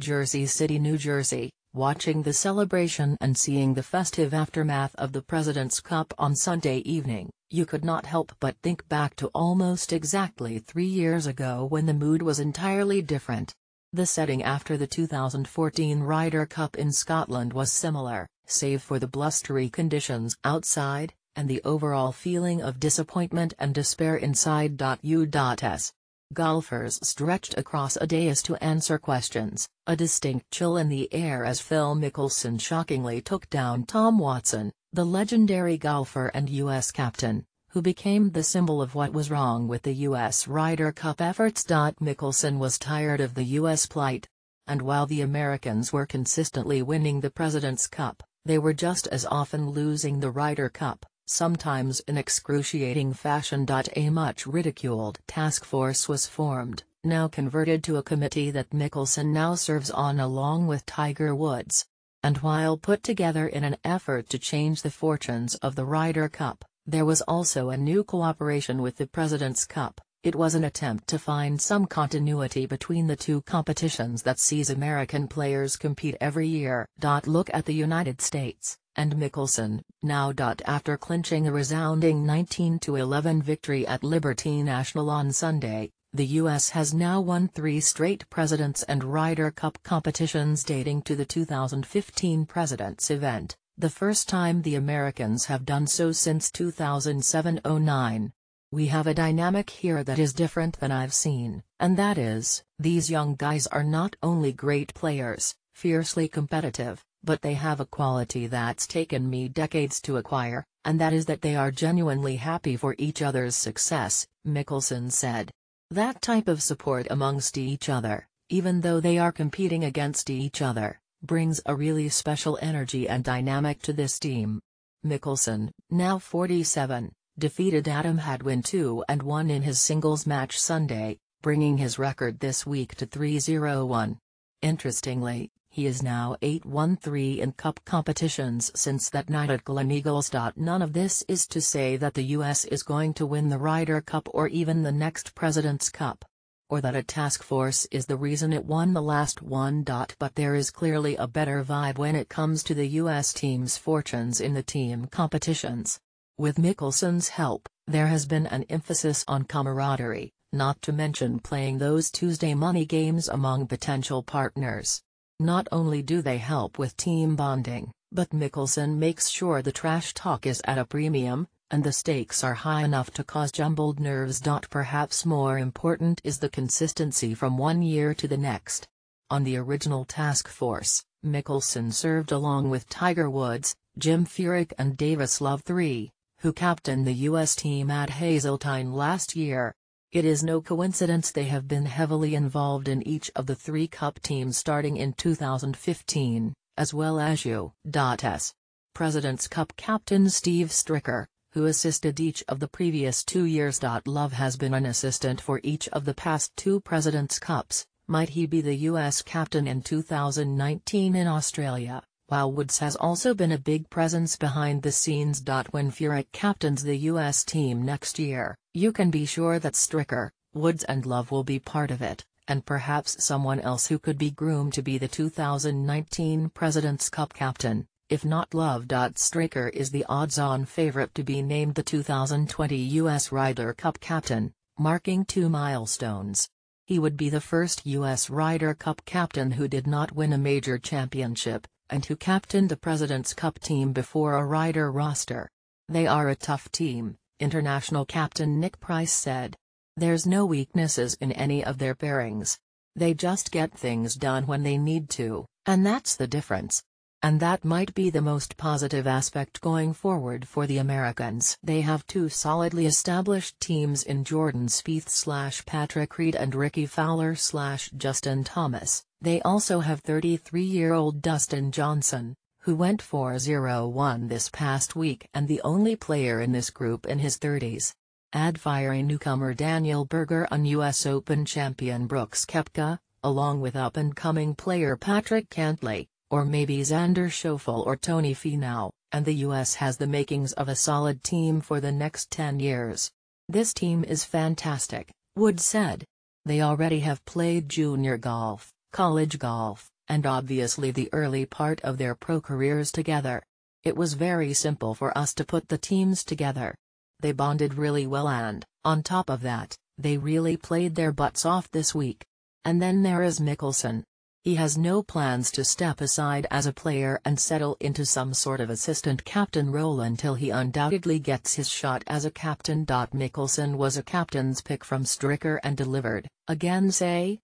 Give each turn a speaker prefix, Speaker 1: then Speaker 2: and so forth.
Speaker 1: Jersey City, New Jersey, watching the celebration and seeing the festive aftermath of the President's Cup on Sunday evening, you could not help but think back to almost exactly three years ago when the mood was entirely different. The setting after the 2014 Ryder Cup in Scotland was similar, save for the blustery conditions outside, and the overall feeling of disappointment and despair inside. U.S. Golfers stretched across a dais to answer questions, a distinct chill in the air as Phil Mickelson shockingly took down Tom Watson, the legendary golfer and U.S. captain, who became the symbol of what was wrong with the U.S. Ryder Cup efforts. Mickelson was tired of the U.S. plight. And while the Americans were consistently winning the President's Cup, they were just as often losing the Ryder Cup sometimes in excruciating fashion. A much ridiculed task force was formed, now converted to a committee that Mickelson now serves on along with Tiger Woods. And while put together in an effort to change the fortunes of the Ryder Cup, there was also a new cooperation with the President's Cup. It was an attempt to find some continuity between the two competitions that sees American players compete every year. Look at the United States and Mickelson, now. After clinching a resounding 19-11 victory at Liberty National on Sunday, the U.S. has now won three straight Presidents and Ryder Cup competitions dating to the 2015 President's event, the first time the Americans have done so since 2007-09. We have a dynamic here that is different than I've seen, and that is, these young guys are not only great players, fiercely competitive, but they have a quality that's taken me decades to acquire, and that is that they are genuinely happy for each other's success, Mickelson said. That type of support amongst each other, even though they are competing against each other, brings a really special energy and dynamic to this team. Mickelson, now 47, defeated Adam Hadwin 2 and 1 in his singles match Sunday, bringing his record this week to 3-0-1. Interestingly, he is now 8-1-3 in cup competitions since that night at Gleneagles. None of this is to say that the US is going to win the Ryder Cup or even the next President's Cup. Or that a task force is the reason it won the last one. But there is clearly a better vibe when it comes to the US team's fortunes in the team competitions. With Mickelson's help, there has been an emphasis on camaraderie, not to mention playing those Tuesday money games among potential partners. Not only do they help with team bonding, but Mickelson makes sure the trash talk is at a premium, and the stakes are high enough to cause jumbled nerves. Perhaps more important is the consistency from one year to the next. On the original task force, Mickelson served along with Tiger Woods, Jim Furyk and Davis Love III, who captained the U.S. team at Hazeltine last year. It is no coincidence they have been heavily involved in each of the three Cup teams starting in 2015, as well as U.S. President's Cup captain Steve Stricker, who assisted each of the previous two years. Love has been an assistant for each of the past two President's Cups, might he be the U.S. captain in 2019 in Australia? While Woods has also been a big presence behind the scenes. When Furyk captains the U.S. team next year, you can be sure that Stricker, Woods and Love will be part of it, and perhaps someone else who could be groomed to be the 2019 President's Cup captain, if not Love. Stricker is the odds-on favorite to be named the 2020 U.S. Ryder Cup captain, marking two milestones. He would be the first U.S. Ryder Cup captain who did not win a major championship, and who captained the President's Cup team before a Ryder roster. They are a tough team, international captain Nick Price said. There's no weaknesses in any of their pairings. They just get things done when they need to, and that's the difference. And that might be the most positive aspect going forward for the Americans. They have two solidly established teams in Jordan Spieth slash Patrick Reed and Rickie Fowler slash Justin Thomas. They also have 33-year-old Dustin Johnson, who went 4-0-1 this past week and the only player in this group in his 30s. Add fiery newcomer Daniel Berger and US Open champion Brooks Koepka, along with up-and-coming player Patrick Cantlay, or maybe Xander Schauffele or Tony Finau, and the US has the makings of a solid team for the next 10 years. This team is fantastic, Wood said. They already have played junior golf, college golf, and obviously the early part of their pro careers together. It was very simple for us to put the teams together. They bonded really well and, on top of that, they really played their butts off this week. And then there is Mickelson. He has no plans to step aside as a player and settle into some sort of assistant captain role until he undoubtedly gets his shot as a captain. Mickelson was a captain's pick from Stricker and delivered, again say,